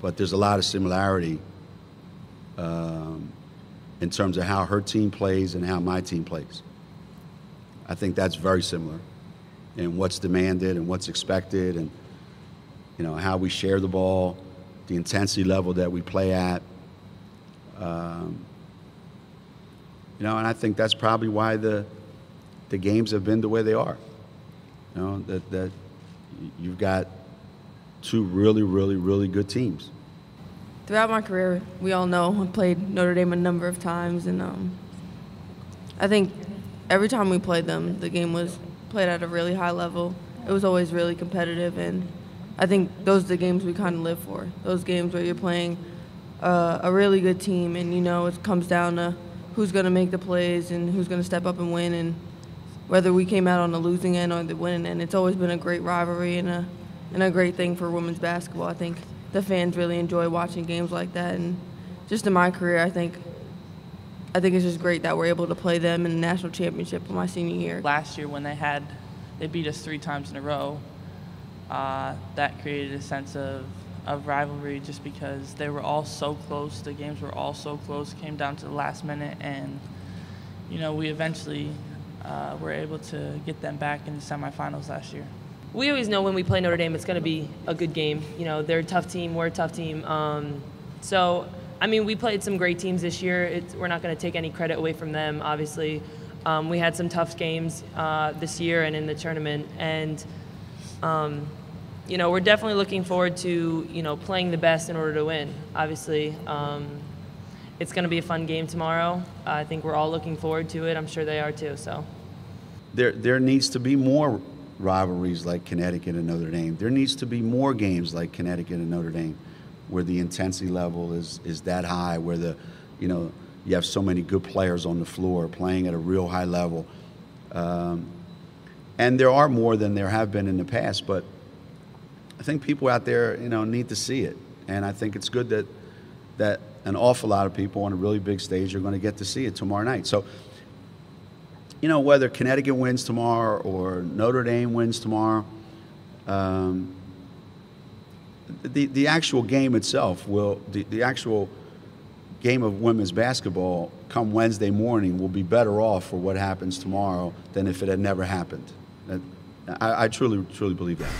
but there's a lot of similarity um, in terms of how her team plays and how my team plays. I think that's very similar in what's demanded and what's expected and you know how we share the ball, the intensity level that we play at. Um, you know, and I think that's probably why the the games have been the way they are. You know, that that you've got two really, really, really good teams. Throughout my career, we all know I played Notre Dame a number of times, and um, I think every time we played them, the game was played at a really high level. It was always really competitive, and I think those are the games we kind of live for. Those games where you're playing uh, a really good team, and you know it comes down to who's going to make the plays and who's going to step up and win, and whether we came out on the losing end or the winning end. It's always been a great rivalry and a and a great thing for women's basketball. I think the fans really enjoy watching games like that, and just in my career, I think I think it's just great that we're able to play them in the national championship my senior year. Last year, when they had they beat us three times in a row, uh, that created a sense of of rivalry just because they were all so close. The games were all so close. Came down to the last minute, and you know we eventually uh, were able to get them back in the semifinals last year we always know when we play Notre Dame, it's going to be a good game. You know, they're a tough team, we're a tough team. Um, so, I mean, we played some great teams this year. It's, we're not going to take any credit away from them, obviously. Um, we had some tough games uh, this year and in the tournament, and um, you know, we're definitely looking forward to you know playing the best in order to win. Obviously, um, it's going to be a fun game tomorrow. I think we're all looking forward to it. I'm sure they are too. So, there there needs to be more rivalries like Connecticut and Notre Dame. There needs to be more games like Connecticut and Notre Dame where the intensity level is, is that high, where the, you know, you have so many good players on the floor playing at a real high level. Um, and there are more than there have been in the past, but I think people out there, you know, need to see it. And I think it's good that that an awful lot of people on a really big stage are going to get to see it tomorrow night. So you know, whether Connecticut wins tomorrow or Notre Dame wins tomorrow, um, the, the actual game itself will, the, the actual game of women's basketball come Wednesday morning will be better off for what happens tomorrow than if it had never happened. I, I truly, truly believe that.